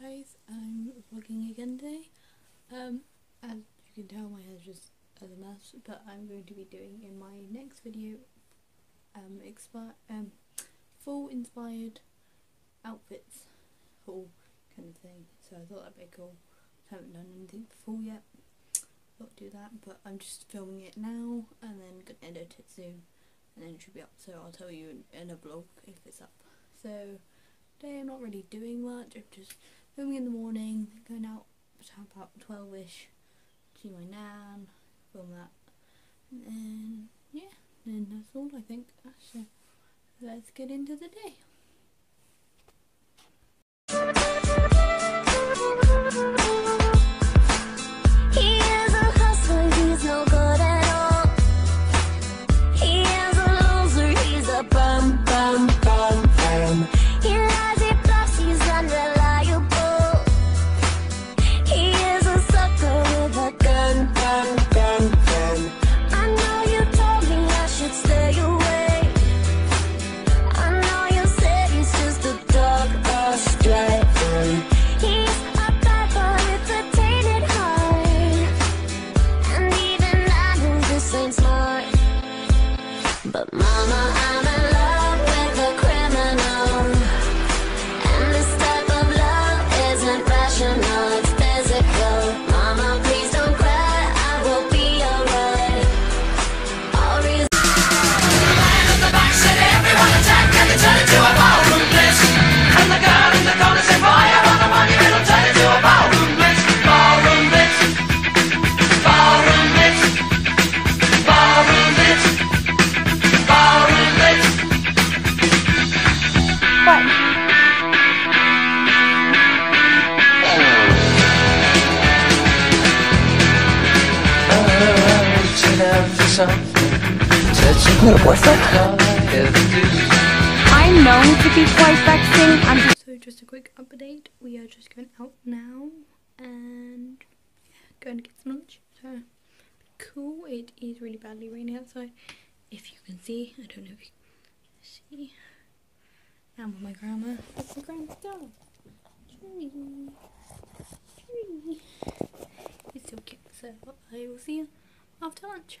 guys, I'm vlogging again today. Um, as you can tell my hair's just as a mess, but I'm going to be doing in my next video um, expi um, full inspired outfits haul kind of thing. So I thought that'd be cool. I haven't done anything full yet. Thought do that, but I'm just filming it now and then gonna edit it soon and then it should be up. So I'll tell you in, in a vlog if it's up. So today I'm not really doing much. I'm just filming in the morning, going out about 12ish, see my nan, film that, and then yeah, then that's all I think. So let's get into the day. I'm known to be quite vexing. I'm so just a quick update. We are just going out now and yeah, going to get some lunch. So cool. It is really badly raining outside. If you can see, I don't know if you can see. I'm with my grandma. That's my grandma's dog. Tree. Tree. He's so cute. So I will see you after lunch.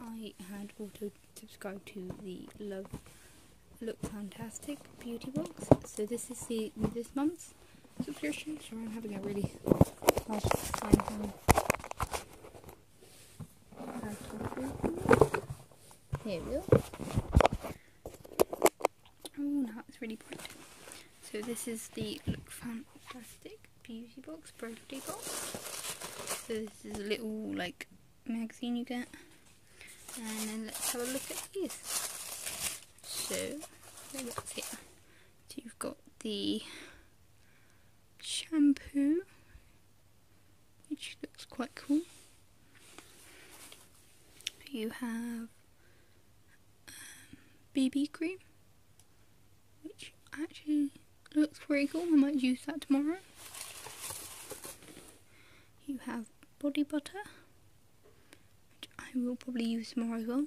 I had auto subscribed to the Love Look Fantastic beauty box. So this is the this month's subscription. So I'm having a really hard time. Here we go. Oh, now it's really bright. So this is the Look Fantastic beauty box, birthday box. So this is a little like magazine you get. And then let's have a look at these. So? So you've got the shampoo, which looks quite cool. You have um, BB cream, which actually looks pretty cool. I might use that tomorrow. You have body butter we will probably use tomorrow as well.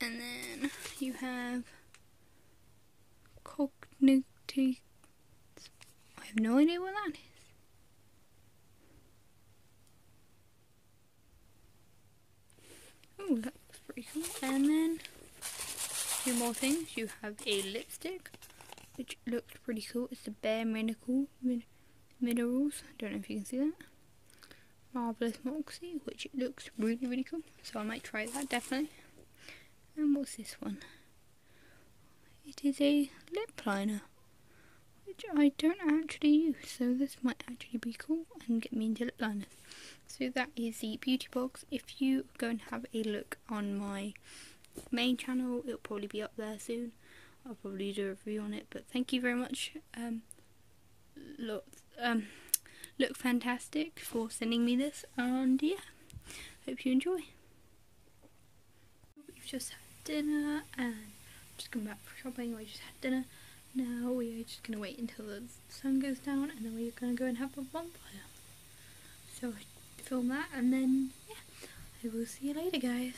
And then you have cognitive. I have no idea what that is. Oh, that looks pretty cool. And then two more things. You have a lipstick, which looks pretty cool. It's the Bare Miracle Minerals. I don't know if you can see that. Marvelous Moxie, which looks really, really cool. So I might try that, definitely. And what's this one? It is a lip liner, which I don't actually use, so this might actually be cool and get me into lip liners. So that is the beauty box. If you go and have a look on my main channel, it'll probably be up there soon. I'll probably do a review on it, but thank you very much. Um, um, look fantastic for sending me this, and yeah, hope you enjoy. We've just had dinner and just come back from shopping. We just had dinner. Now we are just gonna wait until the sun goes down, and then we're gonna go and have a bonfire. So film that, and then yeah, I will see you later, guys.